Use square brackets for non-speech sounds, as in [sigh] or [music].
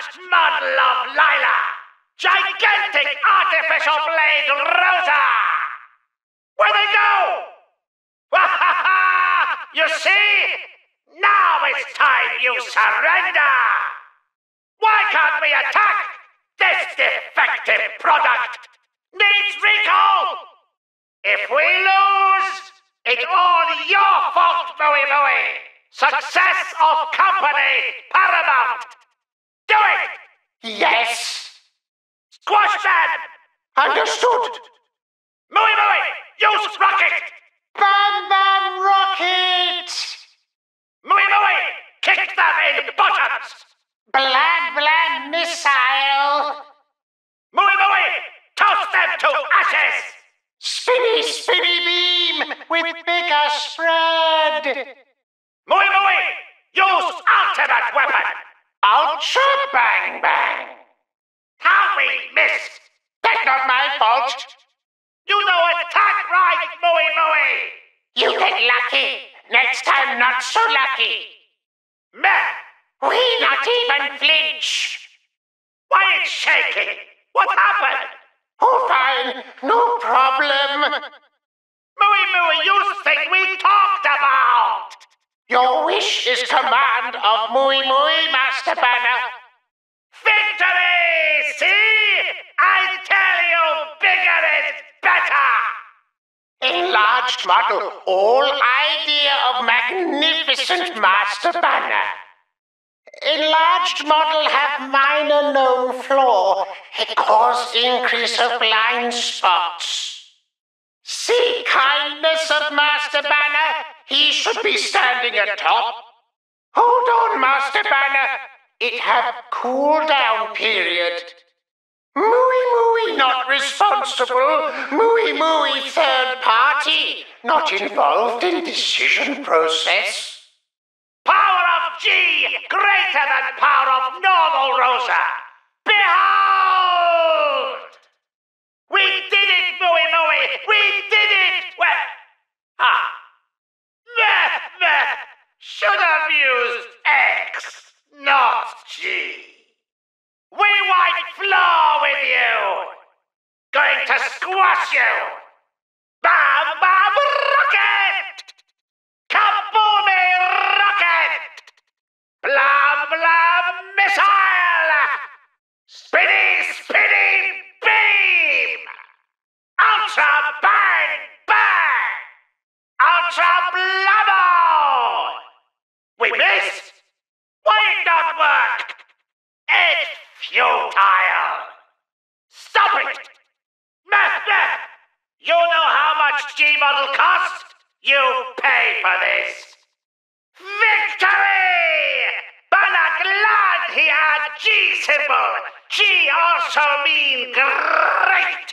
enlarged model of Lila. Gigantic artificial blade Rosa. Where they go? [laughs] you see? Now it's time you surrender. Why can't we attack? This defective product needs recall. If we lose, it's all your fault, Muimui. Success of company paramount. Yes. Squash that! Understood. Muimui, use rocket! Bam Bam Rocket! Muimui, kick them in bottoms! Blam Blam Missile! Muimui, toss them to ashes! Spinny Spinny Beam with bigger spread! Muimui, use ultimate weapon! Ultra Bang Bang! How we missed! That's not my fault. You know attack right, Muimui! You get lucky. Next time, not so lucky. Meh! We not even flinch. Why it's shaking? What happened? Oh, fine. No problem. Mooey Mooey, you think we talked about? Your wish is command of Muimui, Master Bana. Victory! See? I tell you, bigger is better! Enlarged model, all idea of magnificent Master Bana. Enlarged model have minor known flaw. It cause increase of blind spots. See kindness of Master Bana. He should be standing atop. Hold on, Master Bana. It have cool down period. Mooey Mooey not responsible. Muimui third party. Not involved in decision process. Power of G greater than power of normal Rosa! Behold! We did it, Muimui! We did it! Well, ah. Meh, meh. Should have used X, not G. We white floor with you! Going squash you! Bam Bam Rocket! Kaboomy Rocket! Blam Blam Missile! Spinny Spinny Beam! Ultra Bang Bang! Ultra Blamo! We missed? Why not work? It's futile! Stop it! Master! You know how G-model cost? You pay for this! Victory! Bana glad he had G symbol! G also mean great!